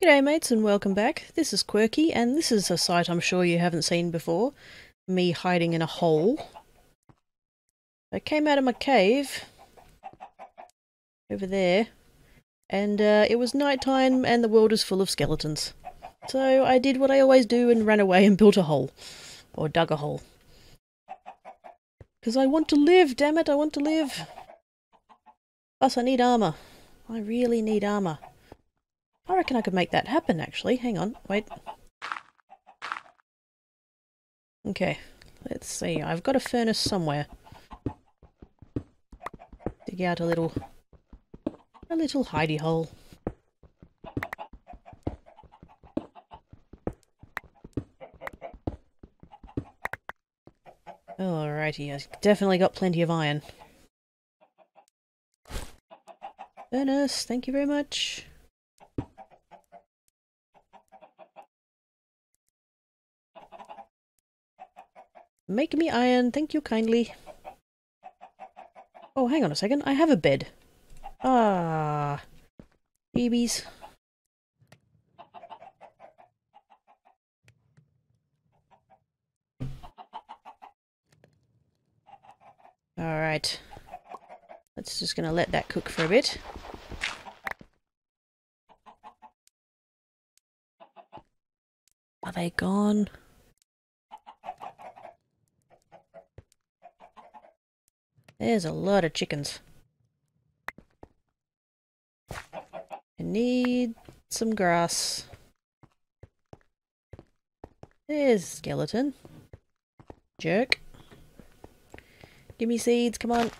G'day mates and welcome back. This is Quirky and this is a sight I'm sure you haven't seen before. Me hiding in a hole. I came out of my cave over there and uh, it was night time and the world is full of skeletons. So I did what I always do and ran away and built a hole. Or dug a hole. Because I want to live, damn it, I want to live. Plus I need armour. I really need armour. I reckon I could make that happen, actually. Hang on, wait. Okay, let's see. I've got a furnace somewhere. Dig out a little... a little hidey hole. Alrighty, I've definitely got plenty of iron. Furnace, thank you very much. Make me iron, thank you kindly. Oh, hang on a second, I have a bed. Ah, babies. Alright. Let's just gonna let that cook for a bit. Are they gone? There's a lot of chickens. I need some grass. There's skeleton. Jerk. Give me seeds, come on.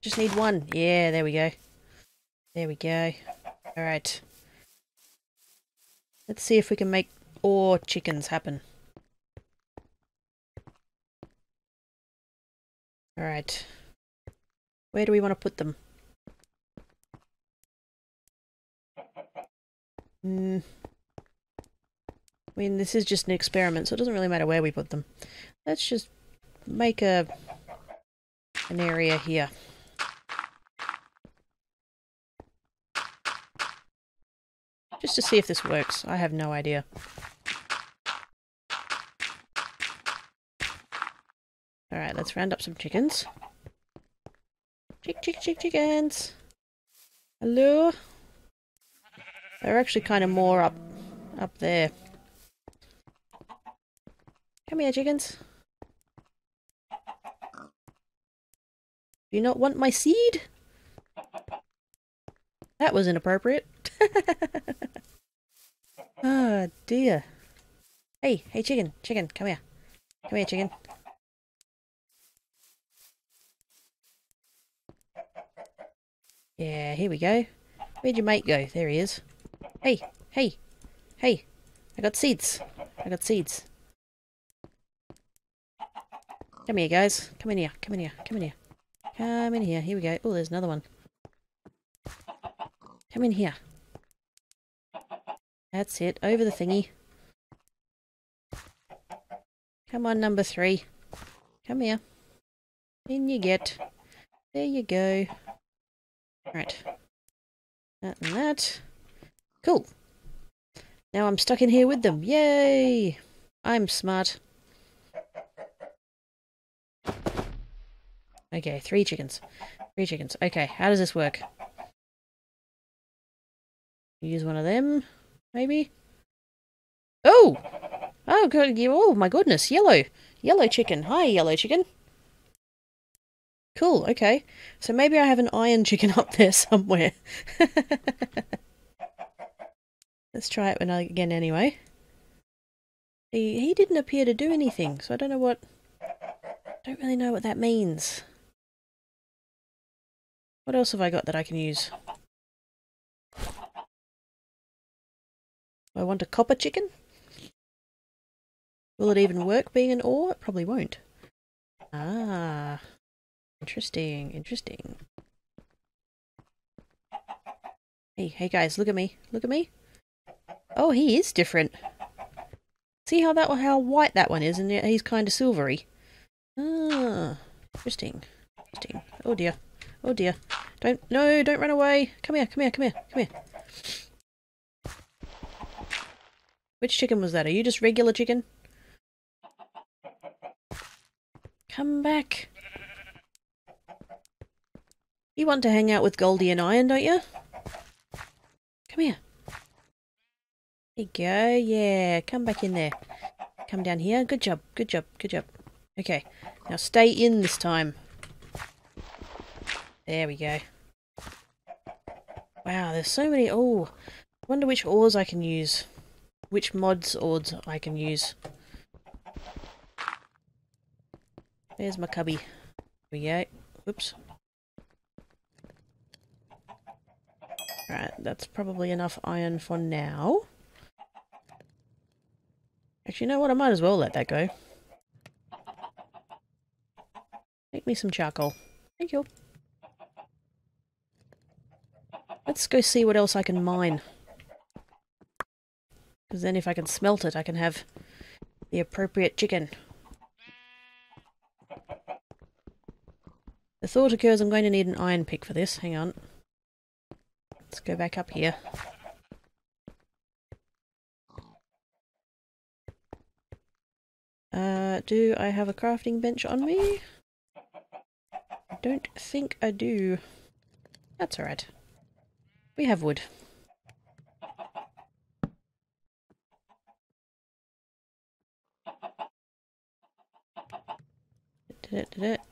Just need one. Yeah, there we go. There we go. Alright. Let's see if we can make ore chickens happen. Alright. Where do we want to put them? Hmm. I mean, this is just an experiment, so it doesn't really matter where we put them. Let's just make a an area here. Just to see if this works. I have no idea. Alright, let's round up some chickens. Chick, chick, chick, chickens! Hello? They're actually kind of more up, up there. Come here, chickens. Do you not want my seed? That was inappropriate. Oh, dear. Hey, hey, chicken, chicken, come here. Come here, chicken. Yeah, here we go. Where'd your mate go? There he is. Hey, hey, hey. I got seeds. I got seeds. Come here, guys. Come in here. Come in here. Come in here. Come in here. Here we go. Oh, there's another one. Come in here. That's it. Over the thingy. Come on, number three. Come here. In you get. There you go. Right. That and that. Cool. Now I'm stuck in here with them. Yay! I'm smart. Okay, three chickens. Three chickens. Okay, how does this work? Use one of them, maybe? Oh! Oh, good. Oh, my goodness. Yellow. Yellow chicken. Hi, yellow chicken. Cool, okay. So maybe I have an iron chicken up there somewhere. Let's try it again anyway. He, he didn't appear to do anything, so I don't know what... don't really know what that means. What else have I got that I can use? I want a copper chicken? Will it even work being an ore? It probably won't. Ah. Interesting, interesting. Hey, hey guys, look at me. Look at me. Oh, he is different. See how that how white that one is, and he's kind of silvery. Ah, interesting. Interesting. Oh dear. Oh dear. Don't no, don't run away. Come here, come here, come here, come here. Which chicken was that? Are you just regular chicken? Come back. You want to hang out with Goldie and Iron, don't you? Come here. There you go. Yeah, come back in there. Come down here. Good job. Good job. Good job. Okay. Now stay in this time. There we go. Wow, there's so many. Oh, wonder which ores I can use. Which mods ores I can use. There's my cubby. Here we go. Whoops. Right, that's probably enough iron for now. Actually, you know what? I might as well let that go. Make me some charcoal. Thank you. Let's go see what else I can mine. Because then if I can smelt it, I can have the appropriate chicken. The thought occurs I'm going to need an iron pick for this. Hang on. Let's go back up here. Uh, do I have a crafting bench on me? I don't think I do. That's alright. We have wood.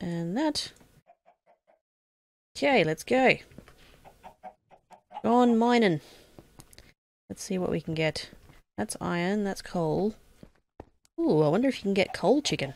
And that. Okay, let's go. Go on mining. Let's see what we can get. That's iron, that's coal. Ooh, I wonder if you can get coal chicken.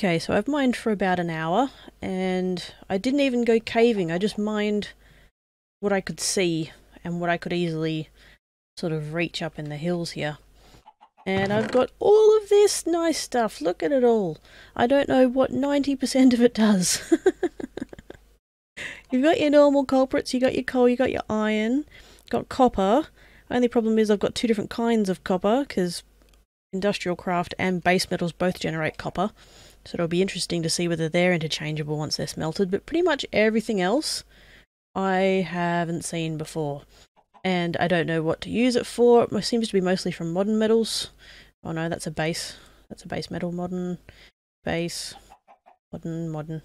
Okay, so I've mined for about an hour, and I didn't even go caving, I just mined what I could see and what I could easily sort of reach up in the hills here. And I've got all of this nice stuff, look at it all. I don't know what 90% of it does. You've got your normal culprits, you got your coal, you got your iron, got copper. Only problem is I've got two different kinds of copper, because industrial craft and base metals both generate copper. So it'll be interesting to see whether they're interchangeable once they're smelted. But pretty much everything else I haven't seen before. And I don't know what to use it for. It seems to be mostly from modern metals. Oh no, that's a base. That's a base metal. Modern, base, modern, modern.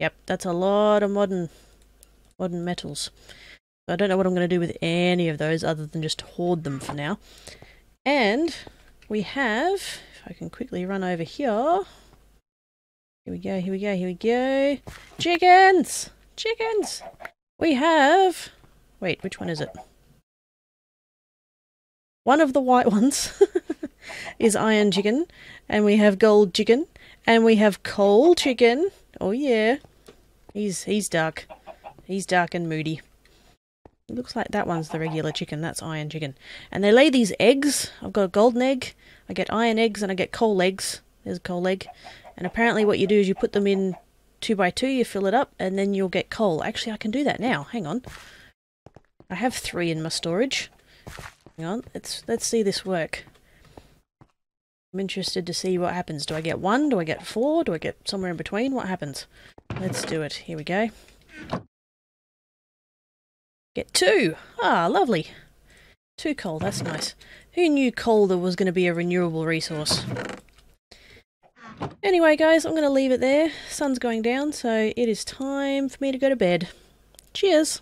Yep, that's a lot of modern, modern metals. I don't know what I'm going to do with any of those other than just hoard them for now. And we have, if I can quickly run over here, here we go, here we go, here we go. Chickens! Chickens! We have... Wait, which one is it? One of the white ones is iron chicken, and we have gold chicken, and we have coal chicken. Oh yeah. He's he's dark. He's dark and moody. It looks like that one's the regular chicken. That's iron chicken. And they lay these eggs. I've got a golden egg. I get iron eggs and I get coal eggs. There's a coal egg. And apparently what you do is you put them in two by two, you fill it up, and then you'll get coal. Actually, I can do that now. Hang on. I have three in my storage. Hang on. Let's let's see this work. I'm interested to see what happens. Do I get one? Do I get four? Do I get somewhere in between? What happens? Let's do it. Here we go. Get two! Ah, lovely. Two coal, that's nice. Who knew coal was going to be a renewable resource? Anyway, guys, I'm going to leave it there. Sun's going down, so it is time for me to go to bed. Cheers!